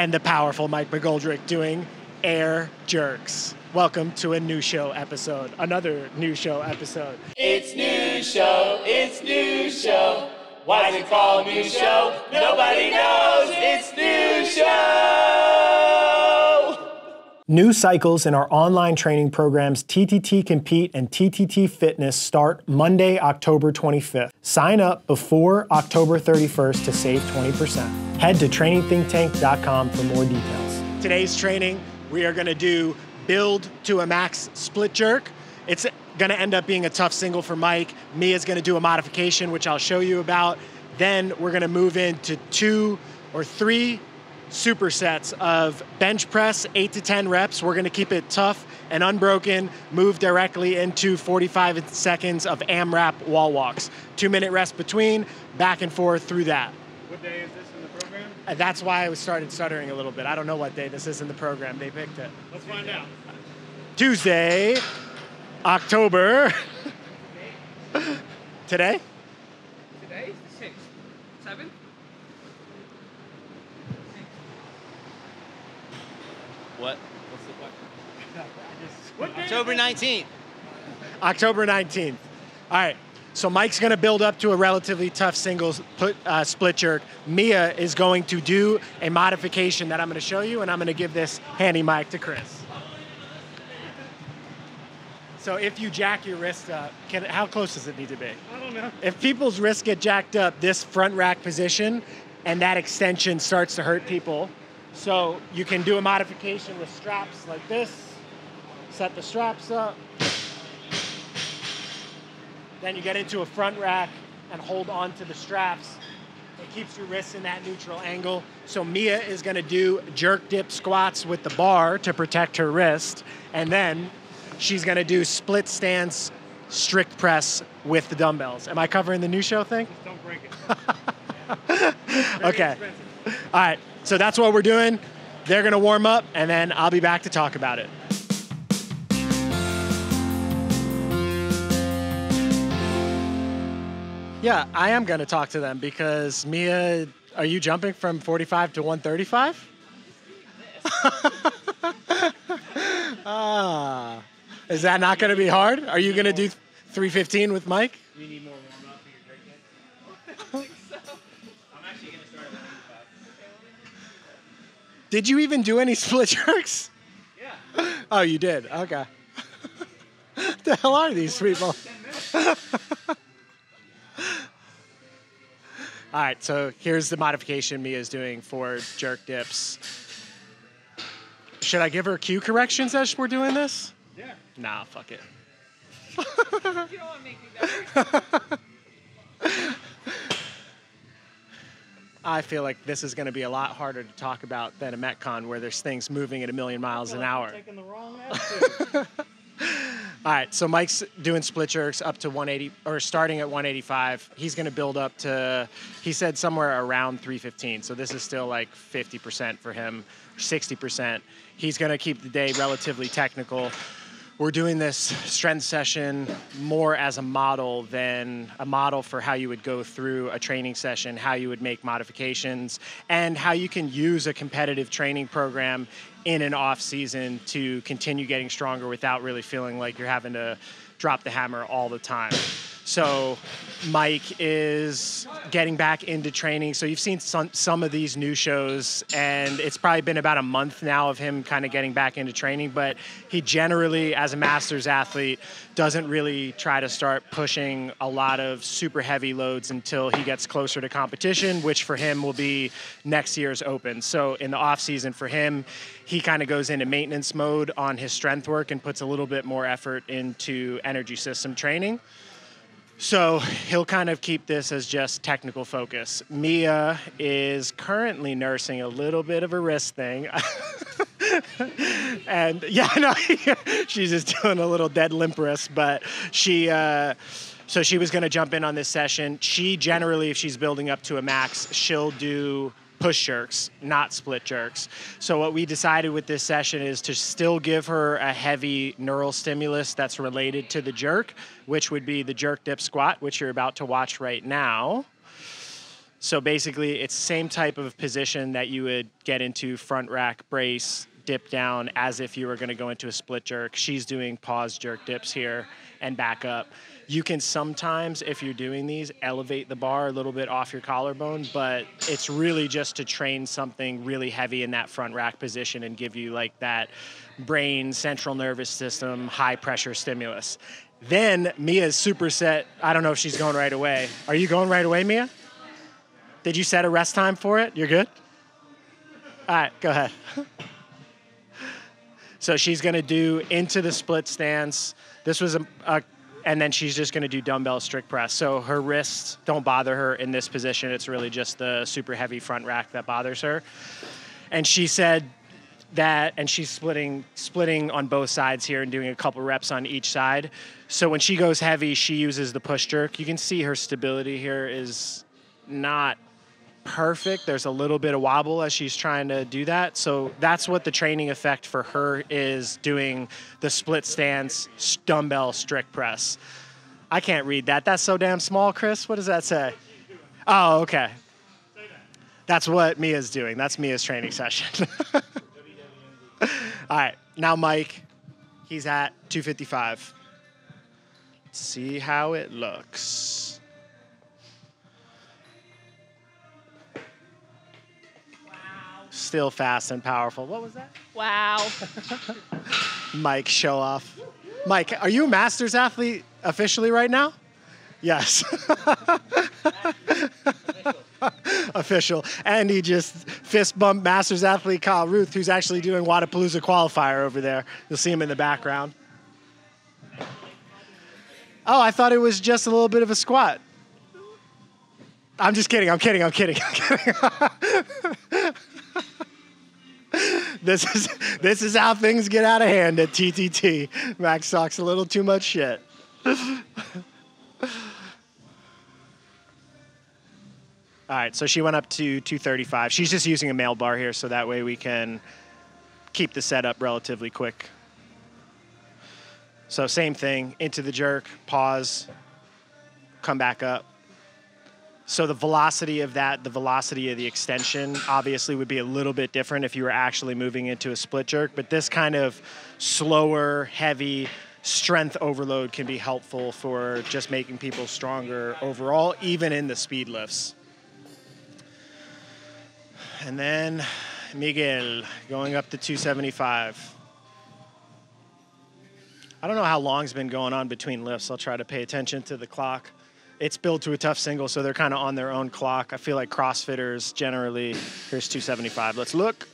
and the powerful Mike McGoldrick doing air jerks. Welcome to a new show episode, another new show episode. It's new show, it's new show. Why is it called new show? Nobody knows. It's new show. New cycles in our online training programs TTT Compete and TTT Fitness start Monday, October 25th. Sign up before October 31st to save 20%. Head to trainingthinktank.com for more details. Today's training, we are going to do build to a max split jerk. It's going to end up being a tough single for Mike. Mia's going to do a modification, which I'll show you about. Then we're going to move into two or three supersets of bench press, eight to 10 reps. We're going to keep it tough and unbroken, move directly into 45 seconds of AMRAP wall walks. Two minute rest between, back and forth through that. What day is this in the program? And that's why I started stuttering a little bit. I don't know what day this is in the program. They picked it. Let's find out. Tuesday, October. Today? Today is the sixth, seventh. What? What's the question? October 19th. October 19th. All right. So Mike's going to build up to a relatively tough singles put, uh, split jerk. Mia is going to do a modification that I'm going to show you, and I'm going to give this handy mic to Chris. So if you jack your wrist up, can, how close does it need to be? I don't know. If people's wrists get jacked up, this front rack position and that extension starts to hurt people. So you can do a modification with straps like this. Set the straps up. Then you get into a front rack and hold on to the straps. It keeps your wrists in that neutral angle. So Mia is going to do jerk dip squats with the bar to protect her wrist. And then she's going to do split stance strict press with the dumbbells. Am I covering the new show thing? Just don't break it. Okay. expensive. All right. So that's what we're doing. They're going to warm up, and then I'll be back to talk about it. Yeah, I am going to talk to them because Mia, are you jumping from 45 to 135? ah, is that not going to be hard? Are you going to do 315 with Mike? You need more Did you even do any split jerks? Yeah. Oh, you did. Okay. the hell are these people? All right, so here's the modification Mia's doing for jerk dips. Should I give her cue corrections as we're doing this? Yeah. Nah, fuck it. You don't want to make me better. I feel like this is going to be a lot harder to talk about than a Metcon where there's things moving at a million miles an hour. Taking the wrong attitude. All right, so Mike's doing split jerks up to 180 or starting at 185. He's going to build up to he said somewhere around 315. So this is still like 50% for him, 60%. He's going to keep the day relatively technical. We're doing this strength session more as a model than a model for how you would go through a training session, how you would make modifications, and how you can use a competitive training program in an off season to continue getting stronger without really feeling like you're having to drop the hammer all the time. So Mike is getting back into training. So you've seen some some of these new shows, and it's probably been about a month now of him kind of getting back into training. But he generally, as a masters athlete, doesn't really try to start pushing a lot of super heavy loads until he gets closer to competition, which for him will be next year's Open. So in the off season for him, he kind of goes into maintenance mode on his strength work and puts a little bit more effort into energy system training. So he'll kind of keep this as just technical focus. Mia is currently nursing a little bit of a wrist thing. and yeah, no, she's just doing a little dead limp wrist, but she, uh, so she was going to jump in on this session. She generally, if she's building up to a max, she'll do push jerks, not split jerks. So what we decided with this session is to still give her a heavy neural stimulus that's related to the jerk, which would be the jerk dip squat, which you're about to watch right now. So basically, it's same type of position that you would get into front rack brace, dip down as if you were going to go into a split jerk. She's doing pause jerk dips here and back up. You can sometimes, if you're doing these, elevate the bar a little bit off your collarbone, but it's really just to train something really heavy in that front rack position and give you like that brain, central nervous system, high pressure stimulus. Then Mia's superset. I don't know if she's going right away. Are you going right away, Mia? Did you set a rest time for it? You're good? All right, go ahead. so she's going to do into the split stance. This was a, a and then she's just going to do dumbbell strict press. So her wrists don't bother her in this position. It's really just the super heavy front rack that bothers her. And she said that, and she's splitting splitting on both sides here and doing a couple reps on each side. So when she goes heavy, she uses the push jerk. You can see her stability here is not perfect. There's a little bit of wobble as she's trying to do that. So that's what the training effect for her is doing the split stance dumbbell strict press. I can't read that. That's so damn small, Chris. What does that say? Oh, okay. That's what Mia's doing. That's Mia's training session. All right. Now Mike, he's at 255. Let's see how it looks. Still fast and powerful. What was that? Wow. Mike, show off. Mike, are you a Masters athlete officially right now? Yes. Official. And he just fist bumped Masters athlete Kyle Ruth, who's actually doing Wodapalooza qualifier over there. You'll see him in the background. Oh, I thought it was just a little bit of a squat. I'm just kidding. I'm kidding. I'm kidding. I'm kidding. this is this is how things get out of hand at TTT. Max talks a little too much shit. All right, so she went up to 235. She's just using a male bar here, so that way we can keep the setup relatively quick. So same thing, into the jerk, pause, come back up. So the velocity of that, the velocity of the extension, obviously would be a little bit different if you were actually moving into a split jerk. But this kind of slower, heavy strength overload can be helpful for just making people stronger overall, even in the speed lifts. And then Miguel going up to 275. I don't know how long's been going on between lifts. I'll try to pay attention to the clock. It's built to a tough single, so they're kind of on their own clock. I feel like CrossFitters generally, here's 275. Let's look.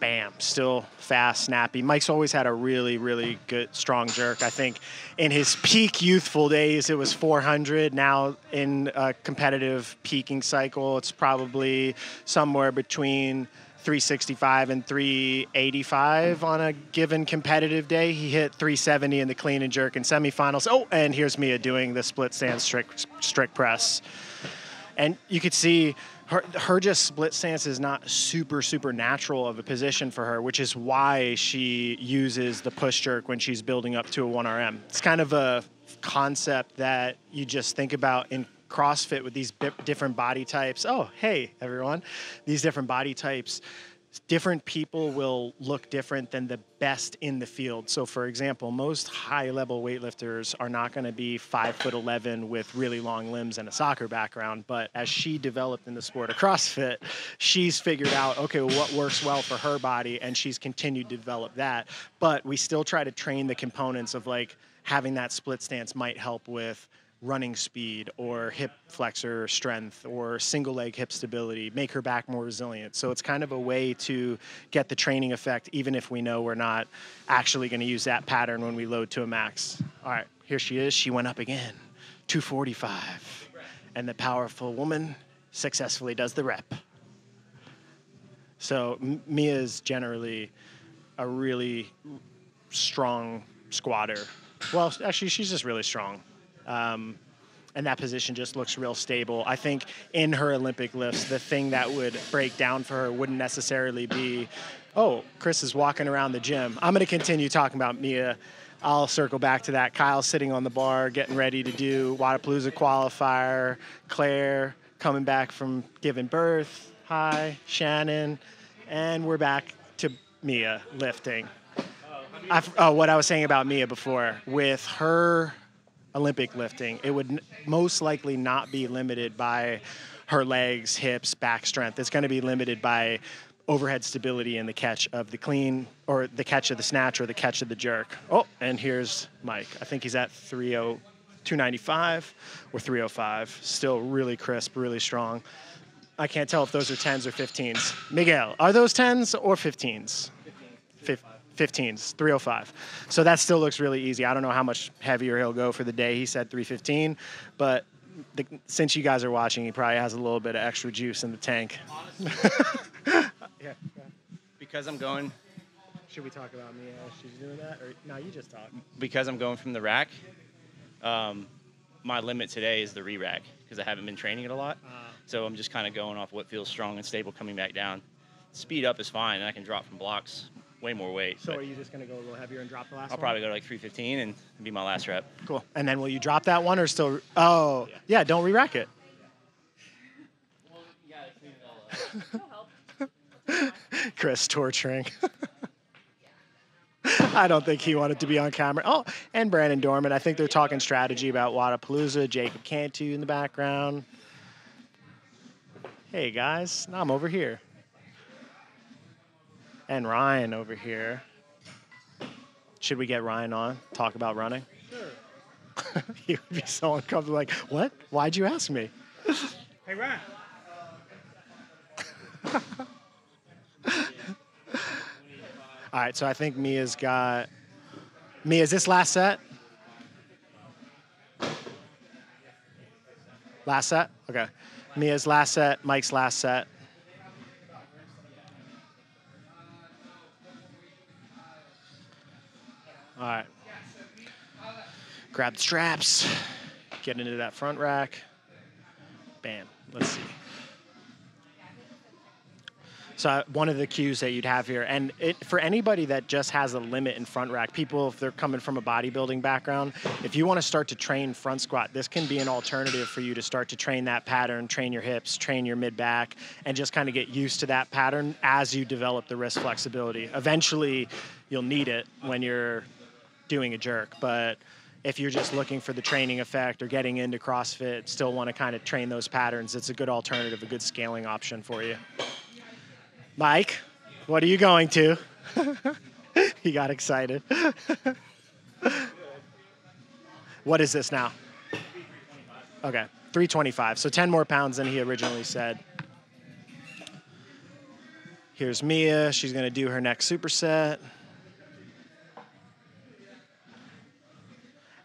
Bam, still fast, snappy. Mike's always had a really, really good, strong jerk. I think in his peak youthful days, it was 400. Now, in a competitive peaking cycle, it's probably somewhere between 365 and 385 on a given competitive day. He hit 370 in the clean and jerk in semifinals. Oh, and here's Mia doing the split stance strict strict press. And you could see her, her just split stance is not super super natural of a position for her, which is why she uses the push jerk when she's building up to a 1RM. It's kind of a concept that you just think about in CrossFit with these bi- different body types. Oh, hey, everyone. These different body types, different people will look different than the best in the field. So, for example, most high level weightlifters are not going to be five foot 11 with really long limbs and a soccer background. But as she developed in the sport of CrossFit, she's figured out, okay, well, what works well for her body, and she's continued to develop that. But we still try to train the components of like having that split stance might help with running speed or hip flexor strength or single leg hip stability, make her back more resilient. So it's kind of a way to get the training effect, even if we know we're not actually going to use that pattern when we load to a max. All right, here she is. She went up again, 245. And the powerful woman successfully does the rep. So Mia is generally a really strong squatter. Well, actually, she's just really strong. Um, and that position just looks real stable. I think in her Olympic lifts, the thing that would break down for her wouldn't necessarily be, oh, Chris is walking around the gym. I'm going to continue talking about Mia. I'll circle back to that. Kyle sitting on the bar, getting ready to do Wodapalooza qualifier. Claire coming back from giving birth. Hi, Shannon. And we're back to Mia lifting. I oh, what I was saying about Mia before, with her Olympic lifting, it would n- most likely not be limited by her legs, hips, back strength. It's going to be limited by overhead stability and the catch of the clean or the catch of the snatch or the catch of the jerk. Oh, and here's Mike. I think he's at 30 295 or 305. Still really crisp, really strong. I can't tell if those are 10s or 15s. Miguel, are those 10s or 15s? Fif- 15s, 305. So that still looks really easy. I don't know how much heavier he'll go for the day. He said 315, but the, since you guys are watching, he probably has a little bit of extra juice in the tank. yeah. because I'm going Should we talk about me as she's doing that, or no? You just talk. because I'm going from the rack. Um, my limit today is the re-rack because I haven't been training it a lot. Uh, So I'm just kind of going off what feels strong and stable coming back down. Speed up is fine, and I can drop from blocks way more weight. so but are you just gonna go a little heavier and drop the last I'll one? probably go to like 315 and be my last rep. Cool. And then will you drop that one or still? Oh, yeah. Don't re-rack it. Chris torturing. I don't think he wanted to be on camera. Oh, and Brandon Dorman. I think they're talking strategy about Wodapalooza. Jacob Cantu in the background. Hey guys, now I'm over here. And Ryan over here. Should we get Ryan on? Talk about running? Sure. he would be so uncomfortable. Like, what? Why'd you ask me? Hey, Ryan. All right, so I think Mia's got. Mia, is this last set? Last set? Okay. Mia's last set, Mike's last set. All right. Grab the straps, get into that front rack. Bam. Let's see. So one of the cues that you'd have here, and it, for anybody that just has a limit in front rack, people if they're coming from a bodybuilding background, if you want to start to train front squat, this can be an alternative for you to start to train that pattern, train your hips, train your mid back, and just kind of get used to that pattern as you develop the wrist flexibility. Eventually, you'll need it when you're doing a jerk, but if you're just looking for the training effect or getting into CrossFit, still want to kind of train those patterns, it's a good alternative, a good scaling option for you. Mike, what are you going to? he got excited. what is this now? Okay, 325. So 10 more pounds than he originally said. Here's Mia. She's going to do her next superset.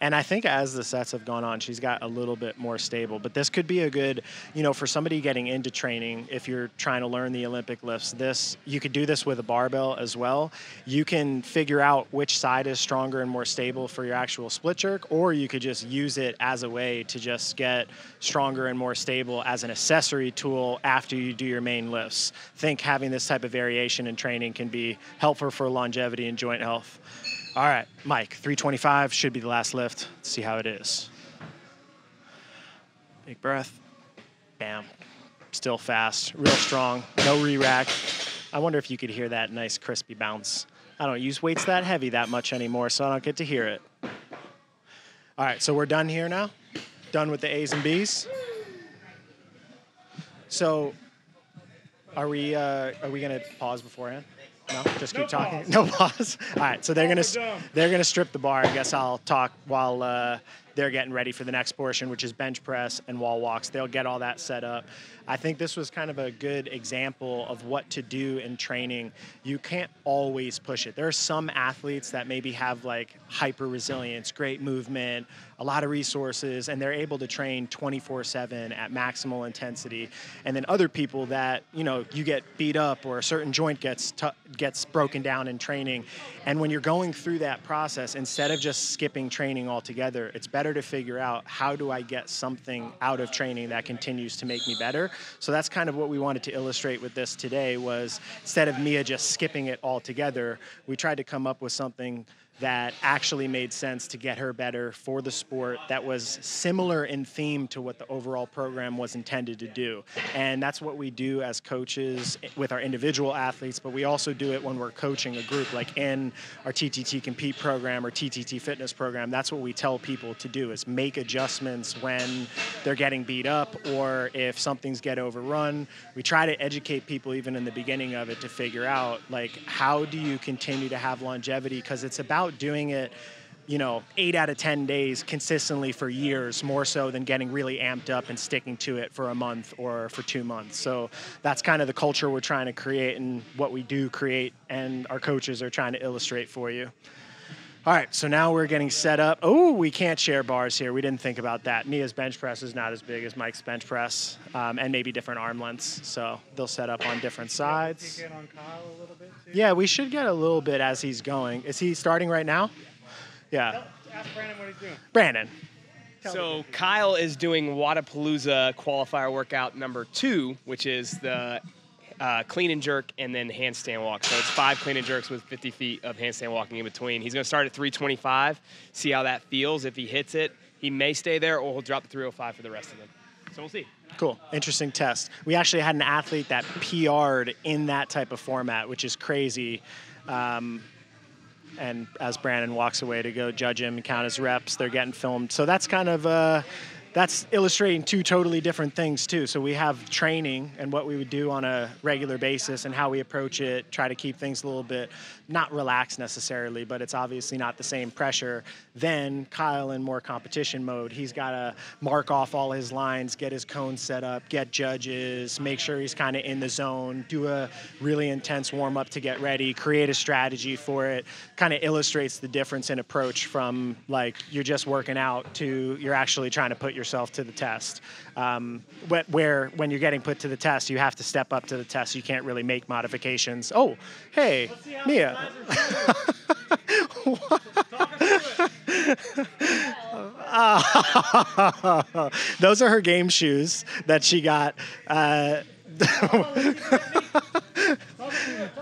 And I think as the sets have gone on, she's got a little bit more stable. But this could be a good, you know, for somebody getting into training, if you're trying to learn the Olympic lifts, this, you could do this with a barbell as well. You can figure out which side is stronger and more stable for your actual split jerk, or you could just use it as a way to just get stronger and more stable as an accessory tool after you do your main lifts. Think having this type of variation in training can be helpful for longevity and joint health. All right, Mike, 325 should be the last lift. Let's see how it is. Big breath. Bam. Still fast, real strong, no re rack. I wonder if you could hear that nice crispy bounce. I don't use weights that heavy that much anymore, so I don't get to hear it. All right, so we're done here now. Done with the A's and B's. So, are we uh, are we gonna pause beforehand? No, just keep No talking. pause. No pause. All right, so they're gonna they're gonna strip the bar. I guess I'll talk while uh, they're getting ready for the next portion, which is bench press and wall walks. They'll get all that set up. I think this was kind of a good example of what to do in training. You can't always push it. There are some athletes that maybe have like hyper resilience, great movement, a lot of resources, and they're able to train 24 7 at maximal intensity. And then other people that, you know, you get beat up or a certain joint gets, t- gets broken down in training. And when you're going through that process, instead of just skipping training altogether, it's better to figure out how do I get something out of training that continues to make me better. So that's kind of what we wanted to illustrate with this today was instead of Mia just skipping it altogether, we tried to come up with something that actually made sense to get her better for the sport that was similar in theme to what the overall program was intended to do. And that's what we do as coaches with our individual athletes, but we also do it when we're coaching a group, like in our TTT Compete program or TTT Fitness program. That's what we tell people to do is make adjustments when they're getting beat up or if something's get overrun. We try to educate people even in the beginning of it to figure out like how do you continue to have longevity because it's about doing it you know, eight out of 10 days consistently for years, more so than getting really amped up and sticking to it for a month or for two months. So that's kind of the culture we're trying to create and what we do create, and our coaches are trying to illustrate for you. All right, so now we're getting set up. Oh, we can't share bars here. We didn't think about that. Mia's bench press is not as big as Mike's bench press, um, and maybe different arm lengths. So they'll set up on different sides. Peek in on Kyle a little bit too. Yeah, we should get a little bit as he's going. Is he starting right now? Yeah. Ask Brandon what he's doing. Brandon. So Kyle is doing Wodapalooza qualifier workout number two, which is the uh, clean and jerk and then handstand walk. So it's five clean and jerks with 50 feet of handstand walking in between. He's going to start at 325, see how that feels. If he hits it, he may stay there or he'll drop to 305 for the rest of them. So we'll see. Cool. Interesting test. We actually had an athlete that PR'd in that type of format, which is crazy. Um, and as Brandon walks away to go judge him and count his reps, they're getting filmed. So that's kind of uh, that's illustrating two totally different things too. So we have training and what we would do on a regular basis and how we approach it, try to keep things a little bit not relaxed necessarily, but it's obviously not the same pressure. Then Kyle in more competition mode, he's got to mark off all his lines, get his cone set up, get judges, make sure he's kind of in the zone, do a really intense warm up to get ready, create a strategy for it. Kind of illustrates the difference in approach from like you're just working out to you're actually trying to put yourself to the test. Um, wh- where when you're getting put to the test, you have to step up to the test. You can't really make modifications. Oh, hey, Mia. Those are her game shoes that she got. Uh,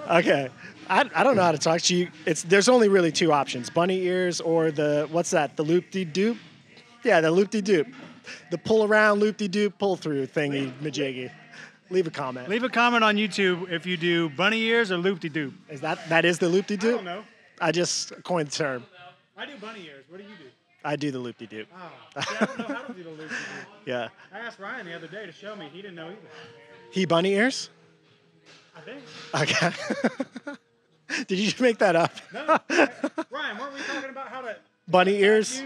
okay. I, I don't know how to talk to you. It's there's only really two options: bunny ears or the what's that? The loop de doop. Yeah, the loop de doop. The pull around loop de doop pull through thingy majiggy. Leave a comment. Leave a comment on YouTube if you do bunny ears or loop de doop. Is that that is the loop de I don't know. I just coined the term. I do bunny ears. What do you do? I do the loop de doop. Oh, see, I don't know how to do the loop de doop. Yeah. I asked Ryan the other day to show me. He didn't know either. He bunny ears? I think. Okay. Did you just make that up? No. Ryan, weren't we talking about how to Bunny ears?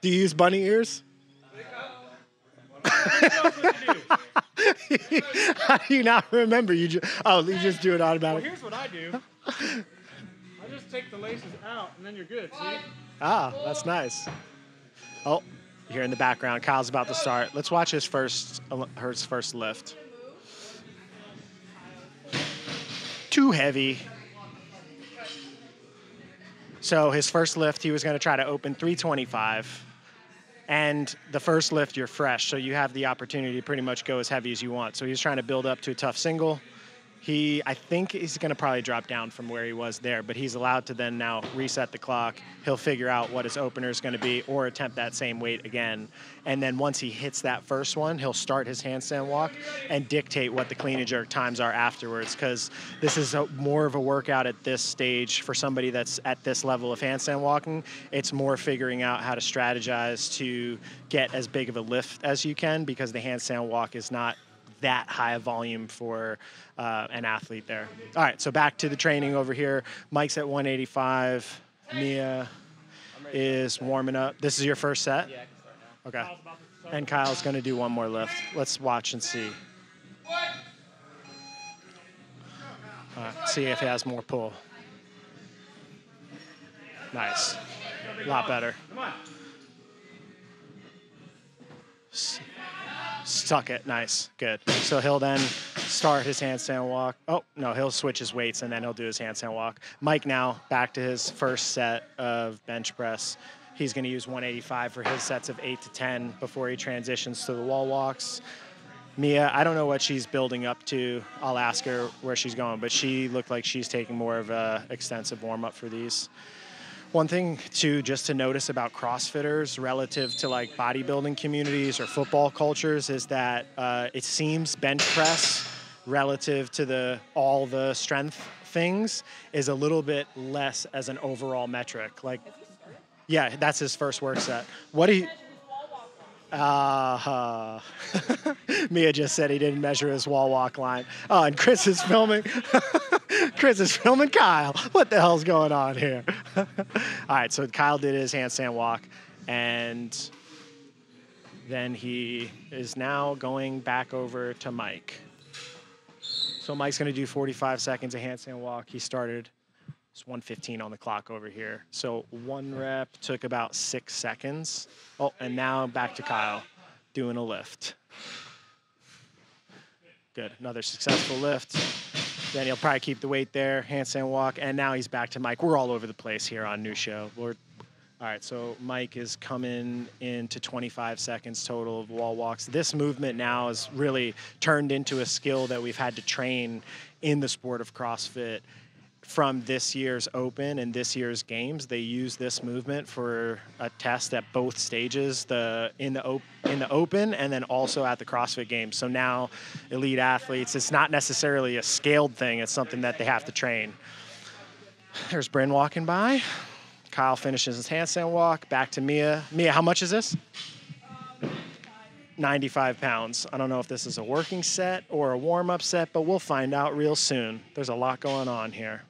Do you use bunny ears? How do you not remember? You just oh, you just do it Well, automatically. here's what I do. I just take the laces out, and then you're good. See? Ah, that's nice. Oh, here in the background, Kyle's about to start. Let's watch his first his first lift. Too heavy. So his first lift, he was going to try to open 325. And the first lift, you're fresh, so you have the opportunity to pretty much go as heavy as you want. So he's trying to build up to a tough single. He, I think he's going to probably drop down from where he was there, but he's allowed to then now reset the clock. He'll figure out what his opener is going to be or attempt that same weight again. And then once he hits that first one, he'll start his handstand walk and dictate what the clean and jerk times are afterwards because this is a, more of a workout at this stage for somebody that's at this level of handstand walking. It's more figuring out how to strategize to get as big of a lift as you can because the handstand walk is not that high a volume for uh, an athlete there. All right, so back to the training over here. Mike's at 185. Mia is warming up. This is your first set? Yeah, I can start now. Okay. And Kyle's going to do one more lift. Let's watch and see. All right, see if he has more pull. Nice. A lot better. Come on. Stuck it. Nice. Good. So he'll then start his handstand walk. Oh, no, he'll switch his weights and then he'll do his handstand walk. Mike now back to his first set of bench press. He's going to use 185 for his sets of 8 to 10 before he transitions to the wall walks. Mia, I don't know what she's building up to. I'll ask her where she's going, but she looked like she's taking more of a extensive warm up for these. One thing too, just to notice about CrossFitters relative to like bodybuilding communities or football cultures is that uh, it seems bench press relative to the all the strength things is a little bit less as an overall metric. Like, yeah, that's his first work set. What do you? Uh, Mia just said he didn't measure his wall walk line. Oh, and Chris is filming. Chris is filming Kyle. What the hell's going on here? All right, so Kyle did his handstand walk, and then he is now going back over to Mike. So Mike's going to do 45 seconds of handstand walk. He started. It's 115 on the clock over here. So one rep took about six seconds. Oh, and now back to Kyle doing a lift. Good. Another successful lift. Then he'll probably keep the weight there, handstand walk, and now he's back to Mike. We're all over the place here on New Show. We're, all right, so Mike is coming into 25 seconds total of wall walks. This movement now is really turned into a skill that we've had to train in the sport of CrossFit from this year's Open and this year's games. They use this movement for a test at both stages, the in the op- in the Open and then also at the CrossFit Games. So now, elite athletes, it's not necessarily a scaled thing. It's something that they have to train. There's Bryn walking by. Kyle finishes his handstand walk. Back to Mia. Mia, how much is this? 95 pounds. I don't know if this is a working set or a warm up set, but we'll find out real soon. There's a lot going on here.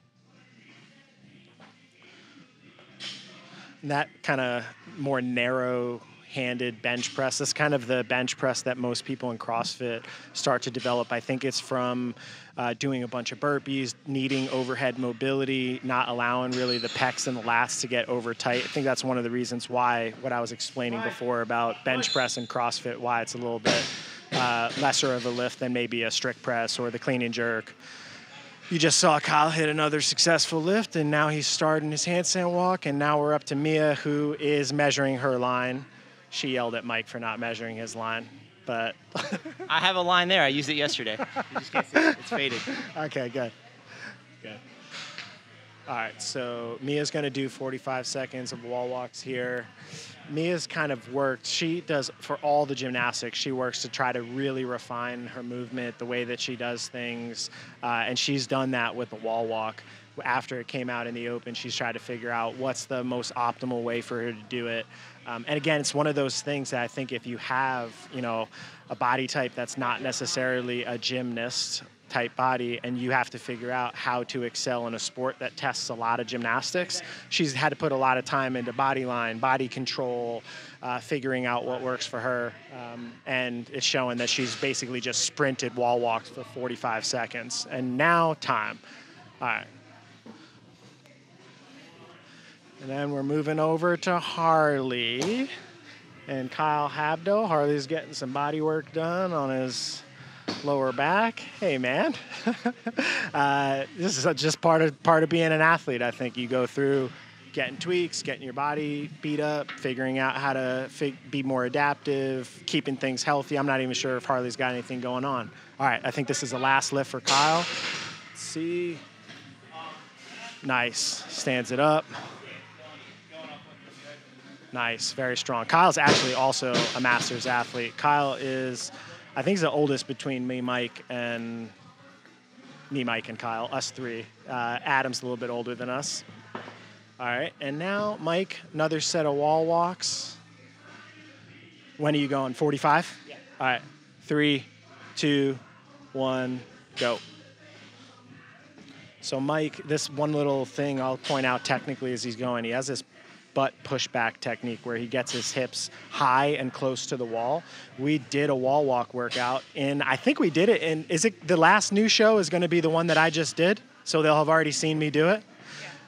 That kind of more narrow handed bench press. That's kind of the bench press that most people in CrossFit start to develop. I think it's from uh, doing a bunch of burpees, needing overhead mobility, not allowing really the pecs and the lats to get over tight. I think that's one of the reasons why what I was explaining before about bench press and CrossFit, why it's a little bit uh, lesser of a lift than maybe a strict press or the clean and jerk. You just saw Kyle hit another successful lift, and now he's starting his handstand walk. And now we're up to Mia, who is measuring her line. She yelled at Mike for not measuring his line, but I have a line there. I used it yesterday. You just can't see it. It's faded. okay, good. Good. All right, so Mia's going to do 45 seconds of wall walks here. Mia's kind of worked, she does for all the gymnastics, she works to try to really refine her movement, the way that she does things, uh, and she's done that with the wall walk. After it came out in the open, she's tried to figure out what's the most optimal way for her to do it. Um, and again, it's one of those things that I think if you have, you know, a body type that's not necessarily a gymnast type body and you have to figure out how to excel in a sport that tests a lot of gymnastics. She's had to put a lot of time into body line, body control, uh, figuring out what works for her. Um, and it's showing that she's basically just sprinted wall walks for 45 seconds. And now, time. All right. And then we're moving over to Harley and Kyle Habdo. Harley's getting some body work done on his lower back. Hey, man. uh, this is just part of part of being an athlete. I think you go through getting tweaks, getting your body beat up, figuring out how to fig- be more adaptive, keeping things healthy. I'm not even sure if Harley's got anything going on. All right, I think this is the last lift for Kyle. Let's see. Nice. Stands it up. Nice, very strong. Kyle's actually also a Masters athlete. Kyle is, I think, he's the oldest between me, Mike, and me, Mike, and Kyle. Us three. Uh, Adam's a little bit older than us. All right, and now Mike, another set of wall walks. When are you going? 45. Yeah. All right, three, two, one, go. So Mike, this one little thing I'll point out technically as he's going, he has this butt pushback technique where he gets his hips high and close to the wall. We did a wall walk workout, and I think we did it. And is it the last new show is going to be the one that I just did? So they'll have already seen me do it.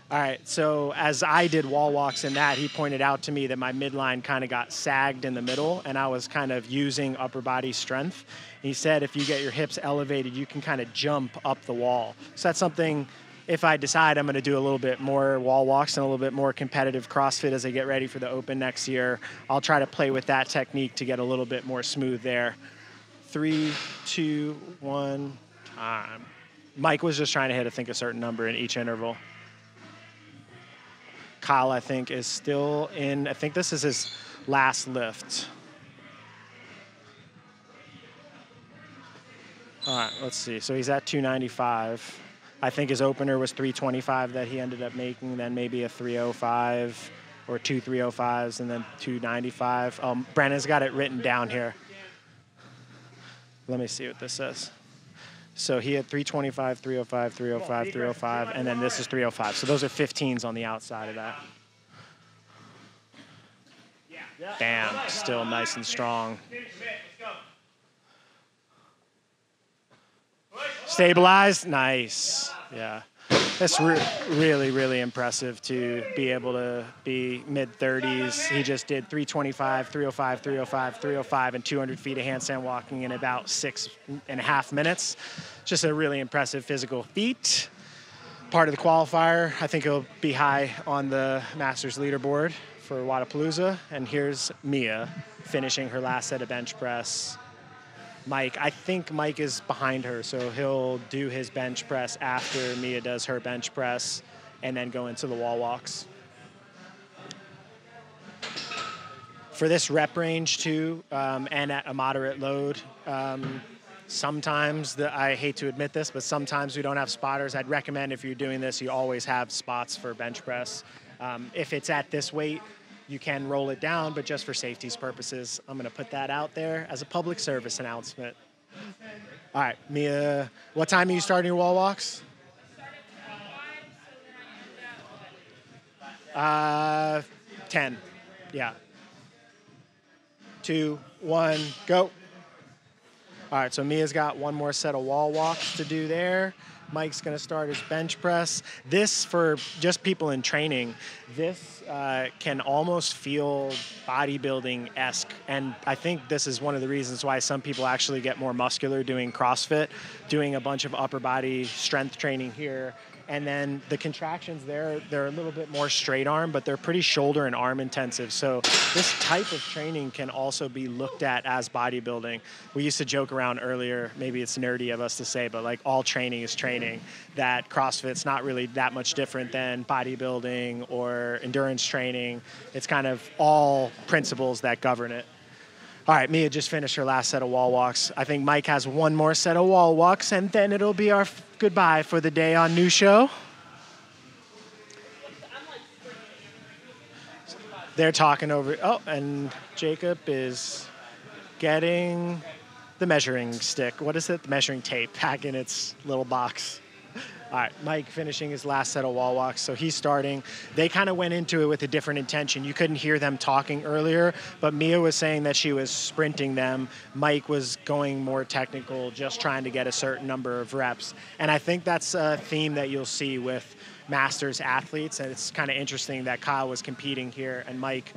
All right. So as I did wall walks in that, he pointed out to me that my midline kind of got sagged in the middle, and I was kind of using upper body strength. He said if you get your hips elevated, you can kind of jump up the wall. So that's something if I decide I'm going to do a little bit more wall walks and a little bit more competitive CrossFit as I get ready for the Open next year, I'll try to play with that technique to get a little bit more smooth there. Three, two, one, time. Mike was just trying to hit, I think, a certain number in each interval. Kyle, I think, is still in. I think this is his last lift. All right, let's see. So he's at 295. I think his opener was 325 that he ended up making, then maybe a 305 or two 305s, and then 295. Um, Brandon's got it written down here. Let me see what this says. So he had 325, 305, 305, 305, and then this is 305. So those are 15s on the outside of that. Bam, still nice and strong. Stabilized, nice. Yeah. That's re- really, really impressive to be able to be mid 30s. He just did 325, 305, 305, 305, and 200 feet of handstand walking in about six and a half minutes. Just a really impressive physical feat. Part of the qualifier. I think he'll be high on the Masters leaderboard for Wodapalooza. And here's Mia finishing her last set of bench press. Mike, I think Mike is behind her, so he'll do his bench press after Mia does her bench press and then go into the wall walks. For this rep range, too, um, and at a moderate load, um, sometimes, the, I hate to admit this, but sometimes we don't have spotters. I'd recommend if you're doing this, you always have spots for bench press. Um, if it's at this weight, you can roll it down, but just for safety's purposes, I'm going to put that out there as a public service announcement. All right, Mia, what time are you starting your wall walks? Uh, 10. Yeah. Two, one, go. All right, so Mia's got one more set of wall walks to do there. Mike's going to start his bench press. This, for just people in training, this uh, can almost feel bodybuilding esque. And I think this is one of the reasons why some people actually get more muscular doing CrossFit, doing a bunch of upper body strength training here. And then the contractions there, they're a little bit more straight arm, but they're pretty shoulder and arm intensive. So this type of training can also be looked at as bodybuilding. We used to joke around earlier, maybe it's nerdy of us to say, but like all training is training, that CrossFit's not really that much different than bodybuilding or endurance training. It's kind of all principles that govern it. All right, Mia just finished her last set of wall walks. I think Mike has one more set of wall walks, and then it'll be our goodbye for the day on New Show. They're talking over. Oh, and Jacob is getting the measuring stick. What is it? The measuring tape back in its little box. All right, Mike finishing his last set of wall walks, so he's starting. They kind of went into it with a different intention. You couldn't hear them talking earlier, but Mia was saying that she was sprinting them. Mike was going more technical, just trying to get a certain number of reps. And I think that's a theme that you'll see with Masters athletes. And it's kind of interesting that Kyle was competing here and Mike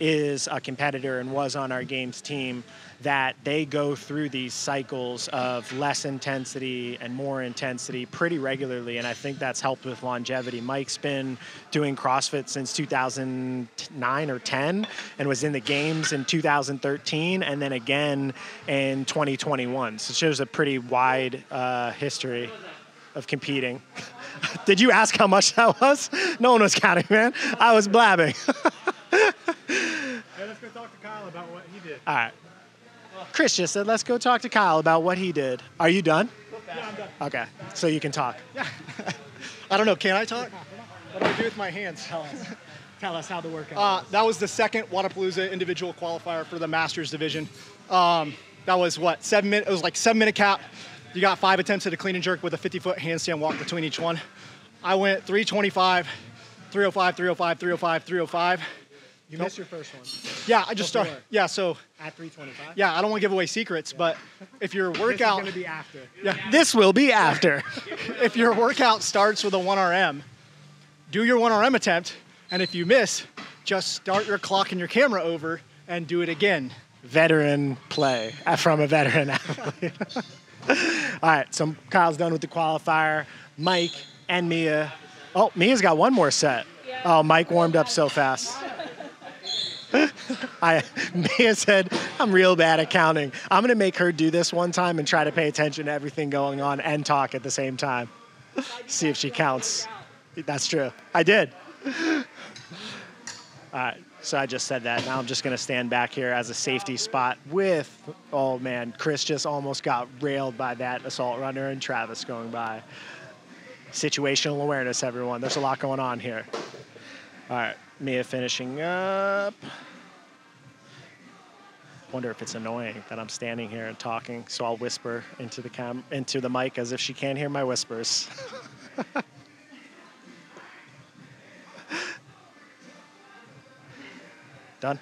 is a competitor and was on our games team that they go through these cycles of less intensity and more intensity pretty regularly. And i think that's helped with longevity. Mike's been doing crossfit since 2009 or 10 and was in the games in 2013 and then again in 2021 so it shows a pretty wide uh, history of competing. Did you ask how much that was? No one was counting man. I was blabbing Hey, let's go talk to Kyle about what he did. All right. Chris just said, let's go talk to Kyle about what he did. Are you done? Yeah, I'm done. Okay, so you can talk. Yeah. I don't know. Can I talk? What do I do with my hands? Tell us. Tell us how the workout Uh, was. that was the second Wodapalooza individual qualifier for the Masters division. Um, that was what seven minute. It was like seven minute cap. You got five attempts at a clean and jerk with a 50 foot handstand walk between each one. I went 325, 305, 305, 305, 305. You missed your first one Yeah, I just started. Yeah, so at 325. yeah, I don't want to give away secrets, but if your This workout, is gonna be after. yeah, This will be after. if your workout starts with a 1RM, do your 1RM attempt, and if you miss, just start your clock and your camera over and do it again. veteran play uh, from a veteran athlete. All right, so Kyle's done with the qualifier. Mike and Mia. Oh, Mia's got one more set. Oh, Mike warmed up so fast. I Mia said, I'm real bad at counting. I'm gonna make her do this one time and try to pay attention to everything going on and talk at the same time. See if she counts. That's true. I did. All right. So I just said that. Now I'm just going to stand back here as a safety spot with, oh man, Chris just almost got railed by that assault runner and Travis going by. Situational awareness, everyone. There's a lot going on here. All right. Mia finishing up. Wonder if it's annoying that I'm standing here and talking, so I'll whisper into the cam into the mic as if she can't hear my whispers. Done.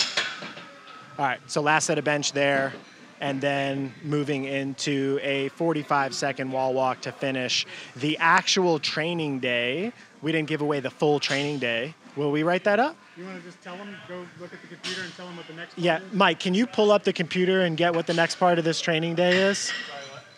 All right, so last set of bench there, and then moving into a 45 second wall walk to finish. The actual training day, we didn't give away the full training day. Will we write that up? You want to just tell them, go look at the computer and tell them what the next Yeah, Mike, can you pull up the computer and get what the next part of this training day is?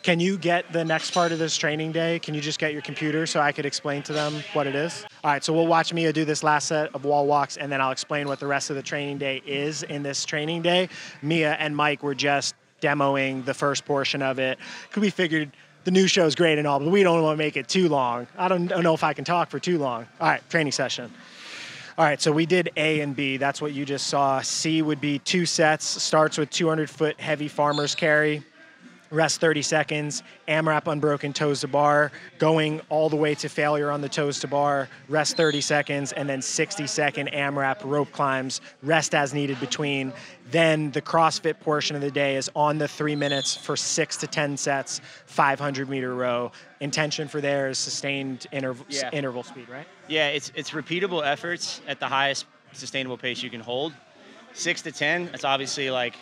Can you get the next part of this training day? Can you just get your computer so I could explain to them what it is? All right, so we'll watch Mia do this last set of wall walks and then I'll explain what the rest of the training day is in this training day. Mia and Mike were just demoing the first portion of it. Could we figured the new show is great and all, but we don't want to make it too long. I don't, don't know if I can talk for too long. All right, training session. All right, so we did A and B. That's what you just saw. C would be two sets. Starts with 200 foot heavy farmer's carry. Rest 30 seconds. AMRAP unbroken toes to bar, going all the way to failure on the toes to bar. Rest 30 seconds, and then 60 second AMRAP rope climbs. Rest as needed between. Then the CrossFit portion of the day is on the three minutes for six to 10 sets, 500 meter row. Intention for there is sustained interv- Yeah. interval speed, right? Yeah, it's it's repeatable efforts at the highest sustainable pace you can hold. Six to ten, that's obviously like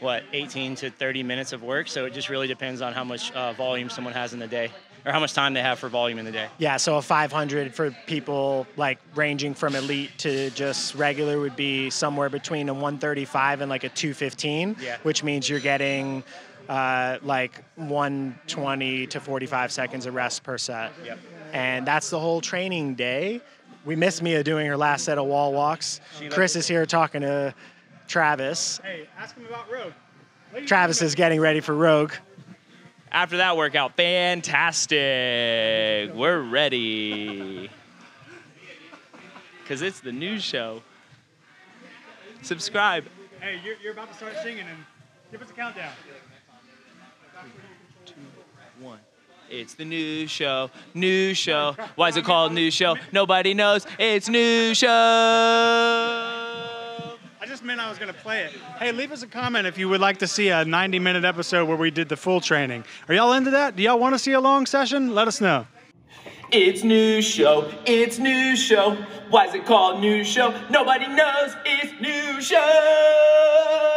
what 18 to 30 minutes of work. So it just really depends on how much uh, volume someone has in the day, or how much time they have for volume in the day. Yeah, so a 500 for people like ranging from elite to just regular would be somewhere between a 135 and like a 215, Yeah. which means you're getting uh, like 120 to 45 seconds of rest per set. Yep. And that's the whole training day. We miss Mia doing her last set of wall walks. Chris is here talking to Travis. Hey, ask him about Rogue. Travis is getting ready for Rogue. After that workout, fantastic. We're ready. Because it's the news show. Subscribe. Hey, you're, you're about to start singing and give us a countdown. One. It's the new show. new show. Why is it called new show? Nobody knows. It's new show. I just meant I was going to play it. Hey, leave us a comment if you would like to see a 90 minute episode where we did the full training. Are y'all into that? Do y'all want to see a long session? Let us know. It's new show. It's new show. Why is it called new show? Nobody knows. It's new show.